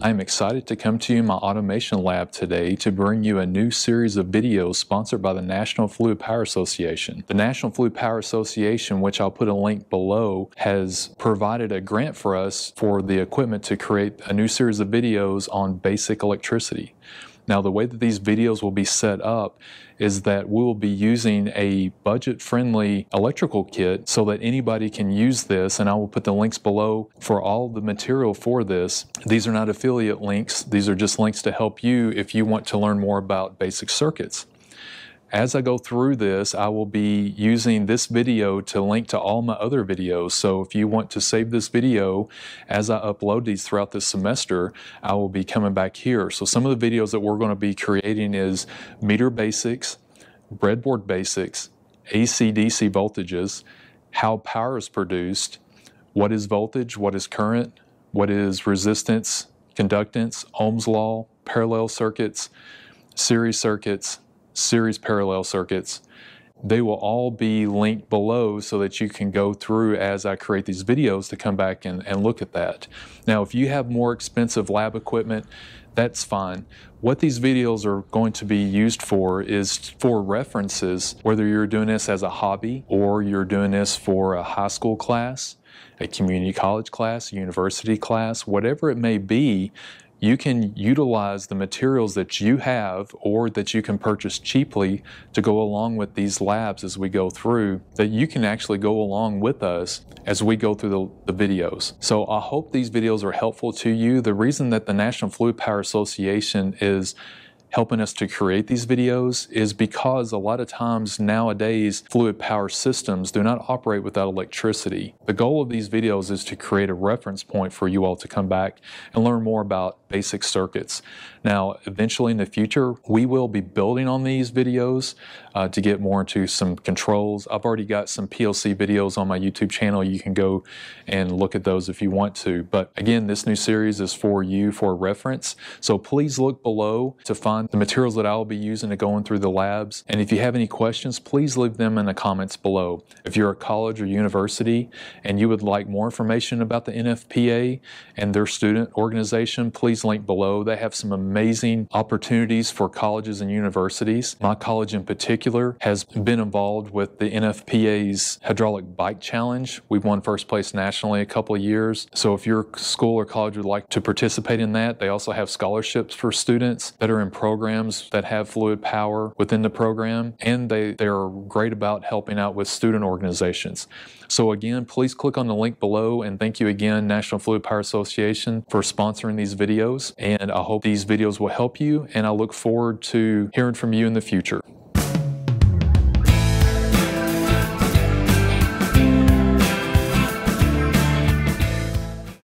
I'm excited to come to you in my automation lab today to bring you a new series of videos sponsored by the National Fluid Power Association. The National Fluid Power Association, which I'll put a link below, has provided a grant for us for the equipment to create a new series of videos on basic electricity. Now, the way that these videos will be set up is that we will be using a budget-friendly electrical kit so that anybody can use this, and I will put the links below for all the material for this. These are not affiliate links. These are just links to help you if you want to learn more about basic circuits. As I go through this, I will be using this video to link to all my other videos. So if you want to save this video as I upload these throughout this semester, I will be coming back here. So some of the videos that we're going to be creating is meter basics, breadboard basics, AC-DC voltages, how power is produced, what is voltage, what is current, what is resistance, conductance, Ohm's law, parallel circuits, series circuits, series parallel circuits. They will all be linked below so that you can go through as I create these videos to come back and, and look at that. Now, if you have more expensive lab equipment, that's fine. What these videos are going to be used for is for references, whether you're doing this as a hobby or you're doing this for a high school class, a community college class, a university class, whatever it may be, you can utilize the materials that you have or that you can purchase cheaply to go along with these labs as we go through that you can actually go along with us as we go through the, the videos. So I hope these videos are helpful to you. The reason that the National Fluid Power Association is helping us to create these videos is because a lot of times nowadays fluid power systems do not operate without electricity. The goal of these videos is to create a reference point for you all to come back and learn more about basic circuits. Now, eventually in the future, we will be building on these videos uh, to get more into some controls. I've already got some PLC videos on my YouTube channel. You can go and look at those if you want to. But again, this new series is for you for reference. So please look below to find on the materials that I will be using to going through the labs. And if you have any questions, please leave them in the comments below. If you're a college or university and you would like more information about the NFPA and their student organization, please link below. They have some amazing opportunities for colleges and universities. My college in particular has been involved with the NFPA's Hydraulic Bike Challenge. We've won first place nationally a couple of years. So if your school or college would like to participate in that, they also have scholarships for students that are in programs programs that have fluid power within the program, and they, they are great about helping out with student organizations. So again, please click on the link below, and thank you again, National Fluid Power Association, for sponsoring these videos. And I hope these videos will help you, and I look forward to hearing from you in the future.